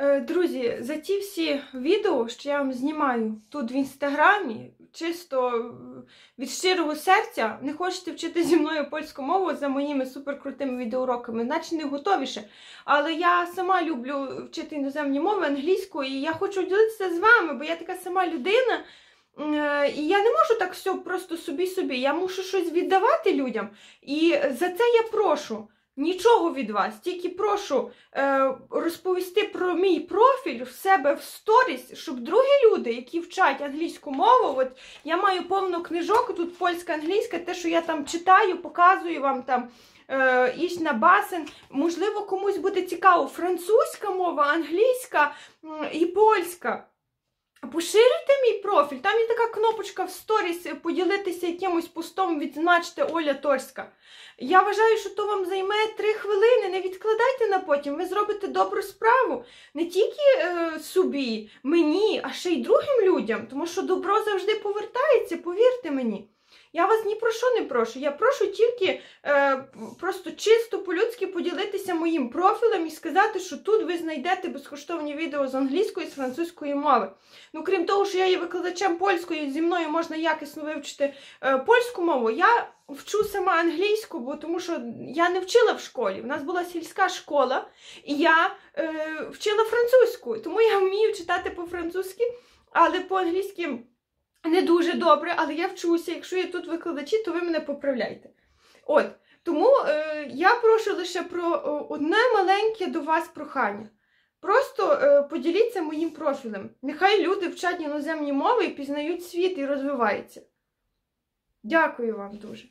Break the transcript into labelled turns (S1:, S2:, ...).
S1: Е, Друзі, за ті всі відео, що я вам знімаю тут в інстаграмі, чисто е, від щирого серця, не хочете вчити зі мною польську мову за моїми суперкрутими відеоуроками, наче не готовіше. Але я сама люблю вчити іноземні мови, англійську, і я хочу ділитися з вами, бо я така сама людина. Е, І я не можу так все просто собі-собі. Я мушу щось віддавати людям. І за це я прошу. Нічого від вас, тільки прошу е, розповісти про мій профіль в себе в сторіс, щоб другі люди, які вчать англійську мову, от я маю повну книжок, тут польська, англійська, те, що я там читаю, показую вам там. Е, іш на басен, можливо, комусь буде цікаво французька мова, англійська і польська. Поширюйте мій профіль, там є така кнопочка в сторіс е, поділитися якимось постом, відзначте Оля Торська. Я вважаю, що то вам займе три хвилини. Не відкладайте на потім. Ви зробите добру справу не тільки е, собі, мені, а ще й другим людям, тому що добро завжди повертається, повірте мені. Я вас ні про що не прошу. Я прошу тільки е, просто чисто по-людськи поділитися моїм профілем і сказати, що тут ви знайдете безкоштовні відео з англійської з французької мови. Ну, крім того, що я є викладачем польської, зі мною можна якісно вивчити е, польську мову. Я вчу сама англійську, бо тому що я не вчила в школі. У нас була сільська школа, і я е, вчила французьку, тому я вмію читати по-французьки, але по-англійськи не дуже добре, але я вчуся. Якщо є тут викладачі, то ви мене поправляйте. От. Тому е, я прошу лише про е, одне маленьке до вас прохання. Просто е, поділіться моїм профілем. Нехай люди вчать іноземні мови і пізнають світ і розвиваються. Дякую вам дуже.